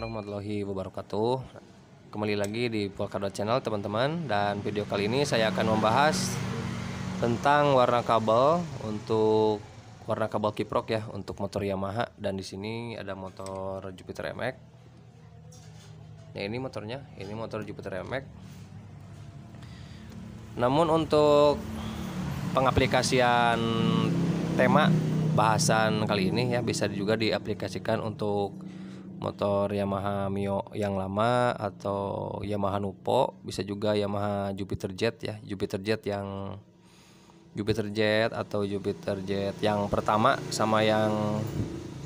warahmatullahi wabarakatuh. Kembali lagi di Polkadot Channel teman-teman. Dan video kali ini saya akan membahas Tentang warna kabel Untuk warna kabel kiprok ya Untuk motor Yamaha. Dan di sini ada motor Jupiter MX Nah ini motornya. Ini motor Jupiter MX Namun untuk Pengaplikasian tema bahasan kali ini ya bisa juga diaplikasikan untuk motor Yamaha Mio yang lama atau Yamaha Nupo bisa juga Yamaha Jupiter Jet ya Jupiter Jet yang Jupiter Jet atau Jupiter Jet yang pertama sama yang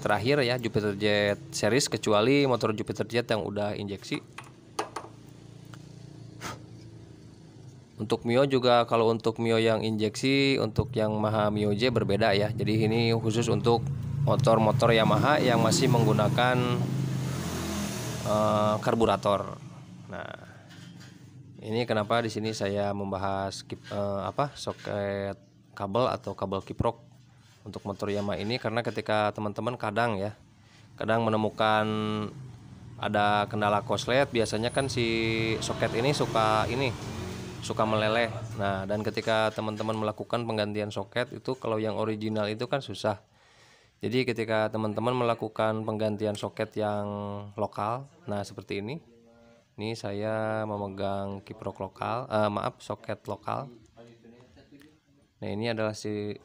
terakhir ya Jupiter Jet series kecuali motor Jupiter Jet yang udah injeksi Untuk Mio juga kalau untuk Mio yang injeksi untuk yang Maha Mio J berbeda ya. Jadi ini khusus untuk motor-motor Yamaha yang masih menggunakan uh, karburator. Nah, ini kenapa di sini saya membahas uh, apa soket kabel atau kabel kiprok untuk motor Yamaha ini karena ketika teman-teman kadang ya kadang menemukan ada kendala koslet biasanya kan si soket ini suka ini suka meleleh. Nah, dan ketika teman-teman melakukan penggantian soket itu kalau yang original itu kan susah. Jadi ketika teman-teman melakukan penggantian soket yang lokal, nah seperti ini. Ini saya memegang kiprok lokal, uh, maaf soket lokal. Nah, ini adalah si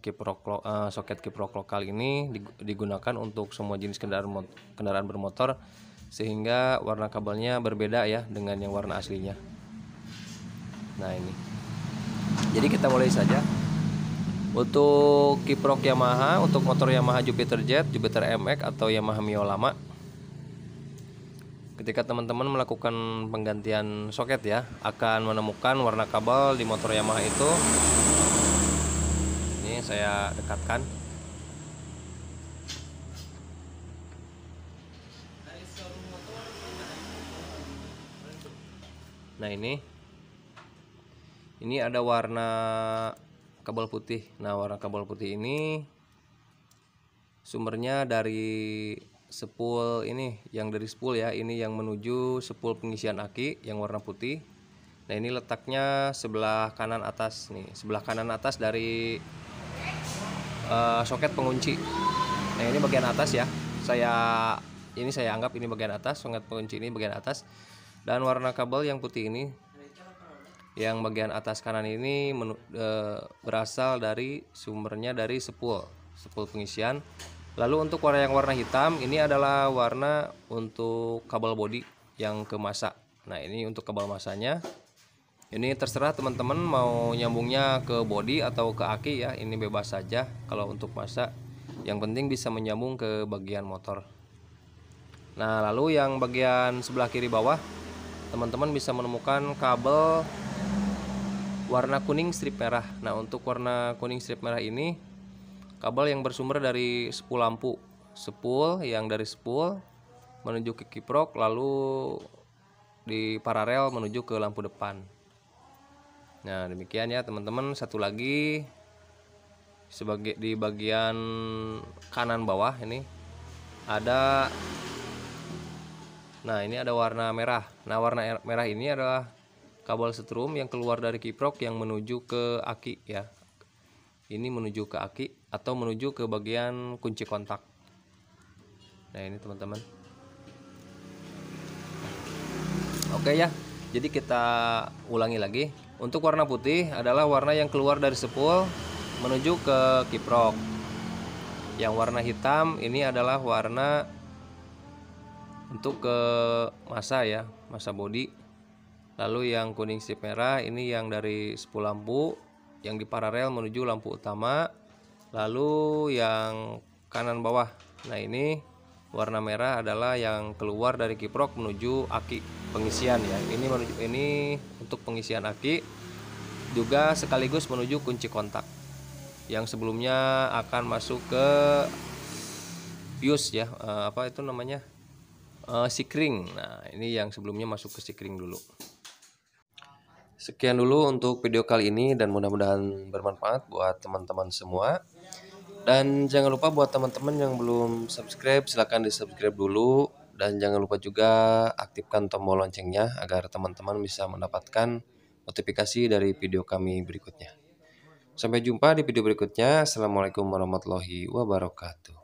kiprok uh, soket kiprok lokal ini digunakan untuk semua jenis kendaraan kendaraan bermotor sehingga warna kabelnya berbeda ya dengan yang warna aslinya nah ini jadi kita mulai saja untuk kiprok Yamaha untuk motor Yamaha Jupiter Jet Jupiter MX atau Yamaha Mio lama ketika teman-teman melakukan penggantian soket ya akan menemukan warna kabel di motor Yamaha itu. Ini saya dekatkan. Nah ini. Ini ada warna kabel putih. Nah warna kabel putih ini sumbernya dari spool ini yang dari spool ya. Ini yang menuju spool pengisian aki yang warna putih. Nah ini letaknya sebelah kanan atas nih. Sebelah kanan atas dari uh, soket pengunci. Nah ini bagian atas ya. Saya ini saya anggap ini bagian atas. Soket pengunci ini bagian atas. Dan warna kabel yang putih ini yang bagian atas kanan ini menu, e, berasal dari sumbernya dari sepul sepul pengisian. Lalu untuk warna yang warna hitam ini adalah warna untuk kabel bodi yang ke masa nah ini untuk kabel masanya ini terserah teman-teman mau nyambungnya ke bodi atau ke aki ya ini bebas saja kalau untuk masa yang penting bisa menyambung ke bagian motor. Nah lalu yang bagian sebelah kiri bawah teman-teman bisa menemukan kabel warna kuning strip merah. Nah, untuk warna kuning strip merah ini kabel yang bersumber dari spool lampu. Spool yang dari spool menuju ke kiprok lalu di paralel menuju ke lampu depan. Nah, demikian ya teman-teman. Satu lagi sebagai di bagian kanan bawah ini ada Nah, ini ada warna merah. Nah, warna merah ini adalah kabel setrum yang keluar dari kiprok yang menuju ke aki ya. Ini menuju ke aki atau menuju ke bagian kunci kontak. Nah ini teman-teman. Oke ya. Jadi kita ulangi lagi. Untuk warna putih adalah warna yang keluar dari sepul menuju ke kiprok. Yang warna hitam ini adalah warna untuk ke masa ya masa body lalu yang kuning strip merah ini yang dari sepul lampu yang di paralel menuju lampu utama. Lalu yang kanan bawah nah ini warna merah adalah yang keluar dari kiprok menuju aki pengisian ya. Ini menuju ini untuk pengisian aki juga sekaligus menuju kunci kontak yang sebelumnya akan masuk ke fuse ya eh, apa itu namanya? Uh, sikring nah ini yang sebelumnya masuk ke sikring dulu Sekian dulu untuk video kali ini dan mudah-mudahan bermanfaat buat teman-teman semua. Dan jangan lupa buat teman-teman yang belum subscribe silahkan di subscribe dulu dan jangan lupa juga aktifkan tombol loncengnya agar teman-teman bisa mendapatkan notifikasi dari video kami berikutnya. Sampai jumpa di video berikutnya. Assalamualaikum warahmatullahi wabarakatuh.